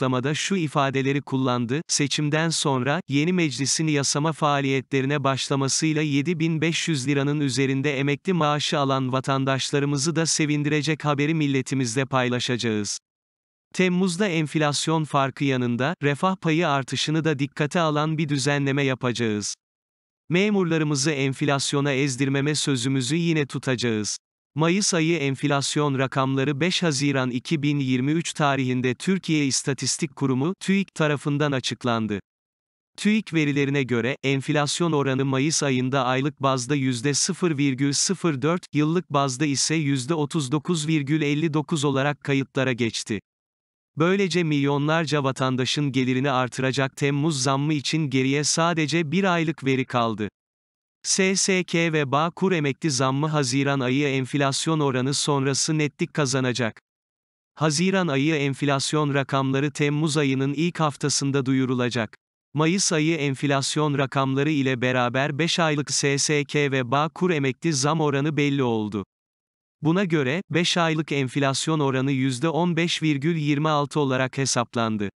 açıklamada şu ifadeleri kullandı, seçimden sonra, yeni meclisin yasama faaliyetlerine başlamasıyla 7500 liranın üzerinde emekli maaşı alan vatandaşlarımızı da sevindirecek haberi milletimizle paylaşacağız. Temmuz'da enflasyon farkı yanında, refah payı artışını da dikkate alan bir düzenleme yapacağız. Memurlarımızı enflasyona ezdirmeme sözümüzü yine tutacağız. Mayıs ayı enflasyon rakamları 5 Haziran 2023 tarihinde Türkiye İstatistik Kurumu TÜİK tarafından açıklandı. TÜİK verilerine göre, enflasyon oranı Mayıs ayında aylık bazda %0,04, yıllık bazda ise %39,59 olarak kayıtlara geçti. Böylece milyonlarca vatandaşın gelirini artıracak Temmuz zammı için geriye sadece bir aylık veri kaldı. SSK ve Bağkur emekli zammı Haziran ayı enflasyon oranı sonrası netlik kazanacak. Haziran ayı enflasyon rakamları Temmuz ayının ilk haftasında duyurulacak. Mayıs ayı enflasyon rakamları ile beraber 5 aylık SSK ve Bağkur emekli zam oranı belli oldu. Buna göre, 5 aylık enflasyon oranı %15,26 olarak hesaplandı.